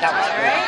That was great.